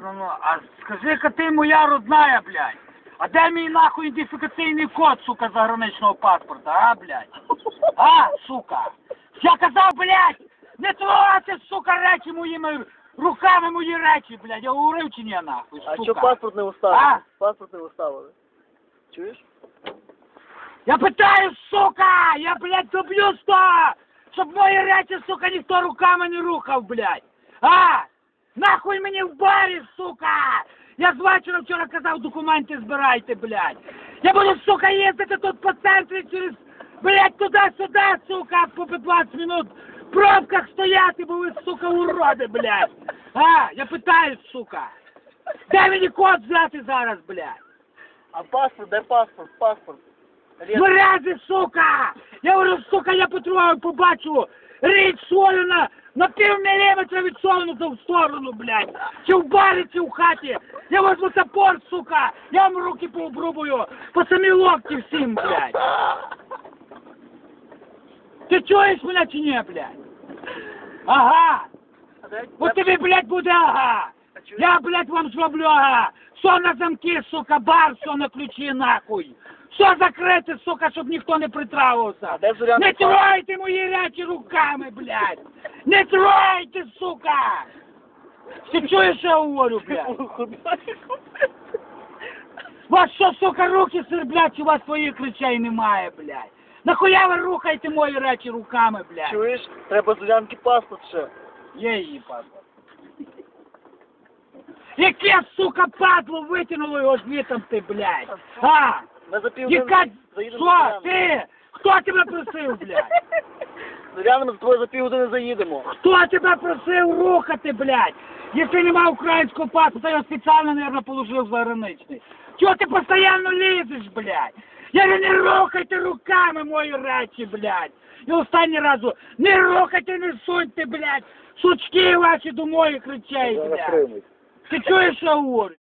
Ну, ну, а скажи-ка ти моя родная, блядь. А де мій нахуй ідентифікаційний код, сука, заграничного паспорта, а, блядь? А, сука? Я казав, блядь, не трогайте, сука, речі моїми руками мої речі, блядь. Я говорив чи ні, нахуй, А сука? що паспорт не уставили? А? Паспорт не уставили. Чуєш? Я питаю, сука! Я, блядь, доб'ю сто! Щоб мої речі, сука, ніхто руками не рухав, блядь! А! Нахуй мені в барі, сука! Я з вечора вчора казав, документи збирайте, блядь! Я буду, сука, їздити тут по центрі через, блядь, туди-сюди, сука, по 15 минут в пробках стояти, бо ви, сука, уроди, блядь! А! Я питаю, сука! Де мені код взяти зараз, блядь? А паспорт, де паспорт? Паспорт. Мрази, сука! Я говорю, сука, я потрогаю, побачу річ свою на, на пів міліметра відсунуту в сторону, блядь. Чи в барі, чи в хаті. Я возьму топор, сука, я вам руки пообрубую, по самі локті всім, блядь. Ти чуєш мене чи ні, блядь? Ага! От тобі, блядь, буде ага! Я, блядь, вам зроблю ага! Все на замки, сука, бар, все на ключі, нахуй! Все закрите, сука, щоб ніхто не притравився! Не тройте мої речі руками, блядь! Не тройте, сука! Ти чуєш, що я говорю, блядь? Вас що, сука, руки сверблять, у вас своїх речей немає, блядь? Нахуя ви рухаєте мої речі руками, блядь? Чуєш? Треба Зорянки паспорт ще. Є її паспорт. Яке, сука, падло витягнуло його звітом ти, блядь? А? Ми за пів Яка... Що? Ти? Хто тебе просив, блядь? Ми з тобою за пів години заїдемо. Хто тебе просив рухати, блядь? Якщо нема українського паспорта, я його спеціально, наверное, положив заграничний. Чого ти постійно лізеш, блядь? Я говорю, не рухайте руками мої речі, блядь. І останній разу, не рухайте, не суньте, блядь, сучки ваші до моїх речей, блядь. Ти чуєш, що я говорю?